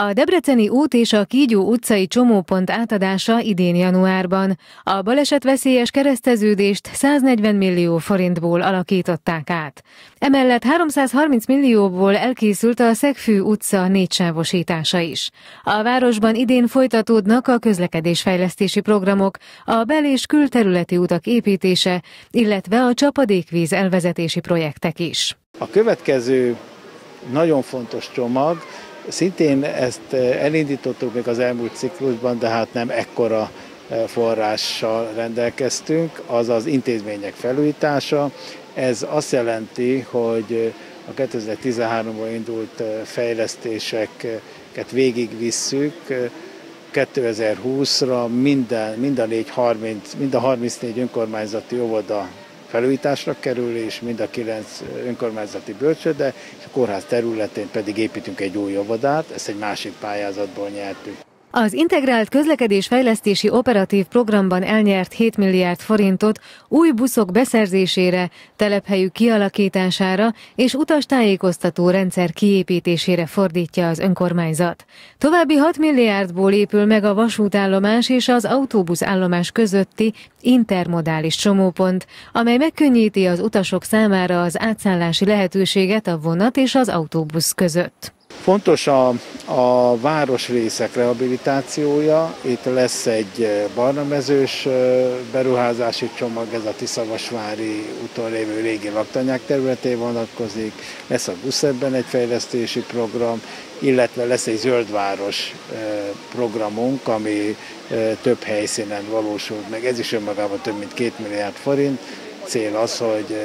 A Debreceni út és a Kígyó utcai csomópont átadása idén januárban. A balesetveszélyes kereszteződést 140 millió forintból alakították át. Emellett 330 millióból elkészült a Szegfű utca négysávosítása is. A városban idén folytatódnak a közlekedésfejlesztési programok, a bel- és külterületi utak építése, illetve a csapadékvíz elvezetési projektek is. A következő nagyon fontos csomag, Szintén ezt eh, elindítottuk még az elmúlt ciklusban, de hát nem ekkora eh, forrással rendelkeztünk, az az intézmények felújítása. Ez azt jelenti, hogy a 2013-ban indult eh, fejlesztéseket végigvisszük, 2020-ra minden, mind, a 4, 30, mind a 34 önkormányzati óvoda felújításra kerül, és mind a kilenc önkormányzati bölcsőde, és a kórház területén pedig építünk egy új óvodát, ezt egy másik pályázatból nyertük. Az integrált közlekedésfejlesztési operatív programban elnyert 7 milliárd forintot új buszok beszerzésére, telephelyük kialakítására és utastájékoztató rendszer kiépítésére fordítja az önkormányzat. További 6 milliárdból épül meg a vasútállomás és az autóbuszállomás közötti intermodális csomópont, amely megkönnyíti az utasok számára az átszállási lehetőséget a vonat és az autóbusz között. Fontos a, a városrészek rehabilitációja. Itt lesz egy barnamezős beruházási csomag, ez a Tiszavasvári úton lévő régi laktanyák területén vonatkozik. Lesz a buszebben egy fejlesztési program, illetve lesz egy zöldváros programunk, ami több helyszínen valósul meg. Ez is önmagában több mint két milliárd forint. Cél az, hogy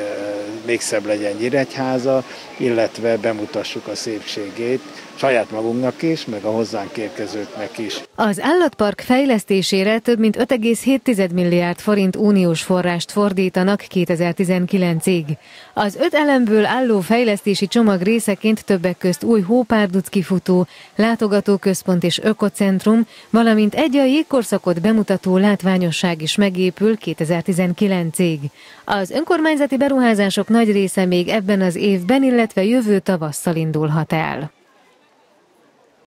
még szebb legyen Nyíregyháza, illetve bemutassuk a szépségét saját magunknak is, meg a hozzánk érkezőknek is. Az állatpark fejlesztésére több mint 5,7 milliárd forint uniós forrást fordítanak 2019-ig. Az öt elemből álló fejlesztési csomag részeként többek közt új hópárduc kifutó, látogatóközpont és ökocentrum, valamint egy a jégkorszakot bemutató látványosság is megépül 2019-ig. Az önkormányzati beruházások nagy része még ebben az évben, illetve jövő tavasszal indulhat el.